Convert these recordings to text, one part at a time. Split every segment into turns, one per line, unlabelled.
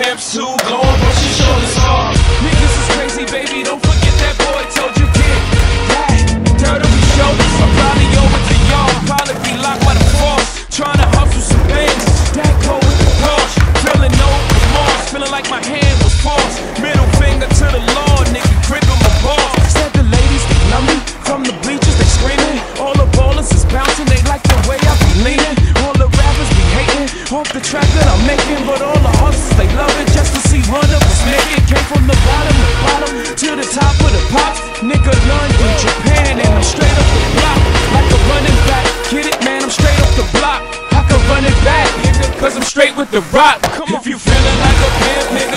pimps too. On, bust your shoulders off.
Niggas is crazy, baby. Don't forget that boy told you get that. Turtle be shoulders. I'm probably over to y'all. Probably be locked by the force. Trying to hustle some things. That cold with the Porsche. Feeling no remorse. Feeling like my hand was forced. Middle finger to the law, nigga. Cause I'm straight with the rock. Come on.
If you feeling like a pimp,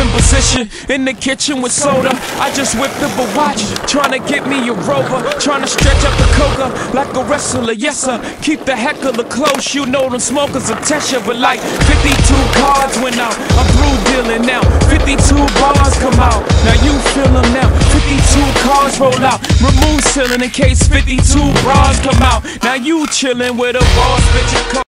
In position in the kitchen with soda. I just whipped up a watch, trying to get me a rover, trying to stretch up the coca like a wrestler. Yes sir, keep the heck of heckler close. You know them smokers test you, but like 52 cards went out. I'm through dealing now. 52 bars come out. Now you feel them now. 52 cars roll out. Remove ceiling in case 52 bras come out. Now you chillin' with a boss bitch.